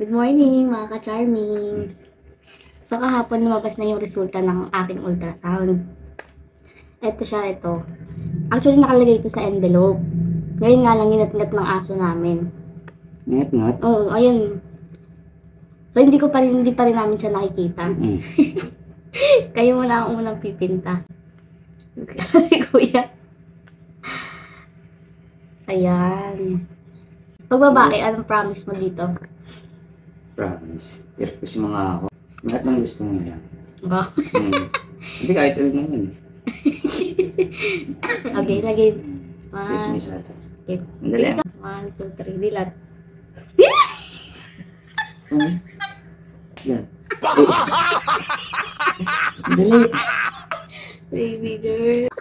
Good morning, mga ka-charming. So, kahapon lumabas na yung resulta ng aking ultrasound. Ito siya, ito. Actually, nakalagay ito sa envelope. Ngayon nga lang ginat-ngat ng aso namin. Ngat ngat. Oo, ayun. So, hindi ko pa rin, hindi pa rin namin siya nakikita. Mm. Kayo muna ang unang pipinta. Si Kuya. Ayan. Pag babae, anong promise mo dito? Promise. Pero kasi mga ako. Lahat ng gusto mo na lang. Ba? Mm. Hindi kahit ano naman. Okay, lagay. Excuse me One, sa ito. okay. Ang dali. ah. One, two, three, dilat. Mm. Ang dali. Baby girl.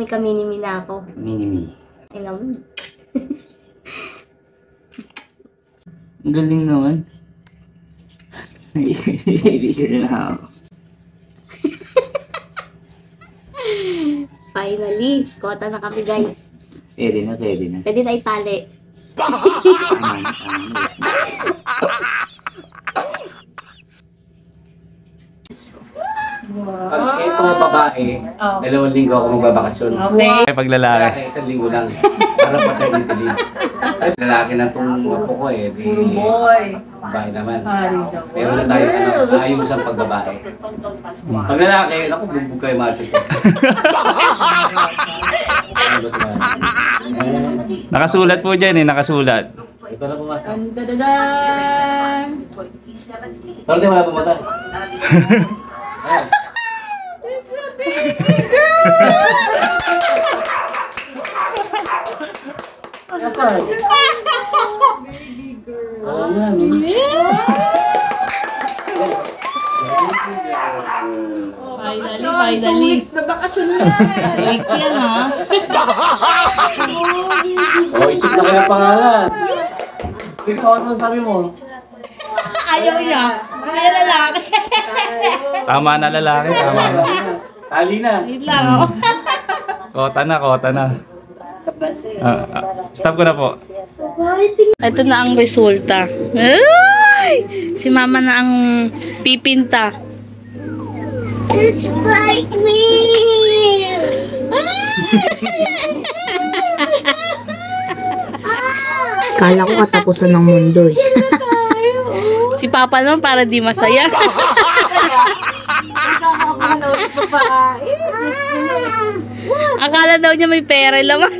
May kaminimi na ako. Mini-me. Tingnan mo. Ang galing naman. Hindi sure na ako. Finally, kota na kami guys. Pwede na, pwede na. Pwede na itali. Tama na. yes na. Pag ito babae, dalawang linggo ako magbabakasyon. Okay. Ay, pag lalaki. Kaya sa isang linggo lang. Para paternity leave. Ay, lalaki na itong ako ko eh. Di, Puro boy. babae naman. Meron na tayo, ano, ayos ang pagbabae. Pag lalaki, ako, bugbog kayo macho ko. Nakasulat po dyan eh, nakasulat. Ito na pumasok. Dun, dun, dun, dun. Pero di wala pumunta. Ayan. Nasaan? Oo nga, eh. Finally, finally. Two weeks na bakasyon yan. Two weeks yan, ha? Oh, isip na kayo ng pangalan. Ikaw, ano sabi mo? Ayaw niya. Kasi lalaki. Tama na lalaki, tama na. Tali na. Wait lang, oh. Kota na, kota na. Ah, ah, stop ko na po. Ito na ang resulta. Ay! Si mama na ang pipinta. It's like me! Kala ko katapusan ng mundo eh. si papa naman para di masaya. daw niya may pera laman.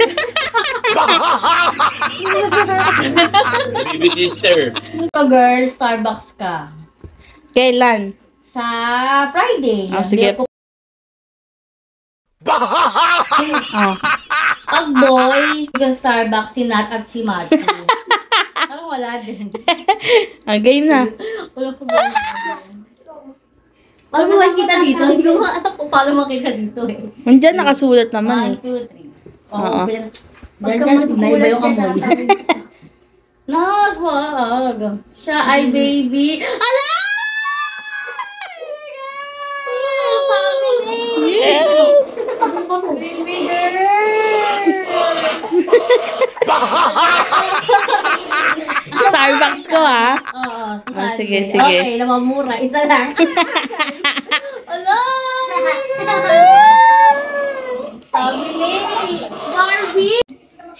Baby sister. So, girl, Starbucks ka. Kailan? Sa Friday. Ah, Yan, sige. ako- Oh. Pag boy, yung Starbucks, si Nat at si Matthew. Parang wala din. Ah, game na. Wala ko ba? Paano mo makikita dito? Hindi ko maatak kung paano makita dito eh. Nandiyan nakasulat naman eh. One, two, three. Oo. Oo. Diyan dyan, naiba yung amoy. Nagwag. Siya ay baby. Ala! Baby girl! Starbucks ko ah. Oo, Sandy. sige, sige. Okay, namamura. Isa lang.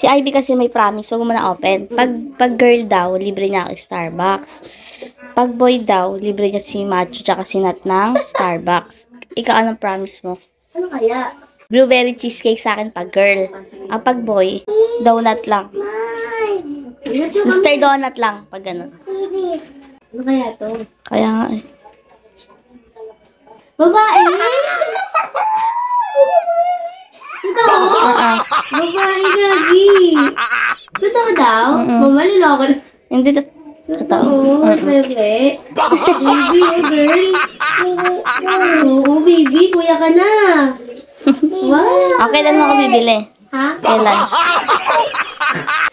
Si Ivy kasi may promise, wag mo na open. Pag, pag girl daw, libre niya ako Starbucks. Pag boy daw, libre niya si Macho tsaka si Nat ng Starbucks. Ikaw, anong promise mo? Ano kaya? Blueberry cheesecake sa akin pag girl. Ang pag boy, donut lang. Mr. Donut lang, pag ganun. Ano kaya to? Kaya nga eh. Babae! Ito? Ah, ah. Babae gagi! Totoo daw? Mamaliloko na. Hindi to. Totoo. Oo, bebe. Baby, oh girl. Oo, baby. Kuya ka na. Wow. Okay, kailan mo ako bibili? Ha? Kailan?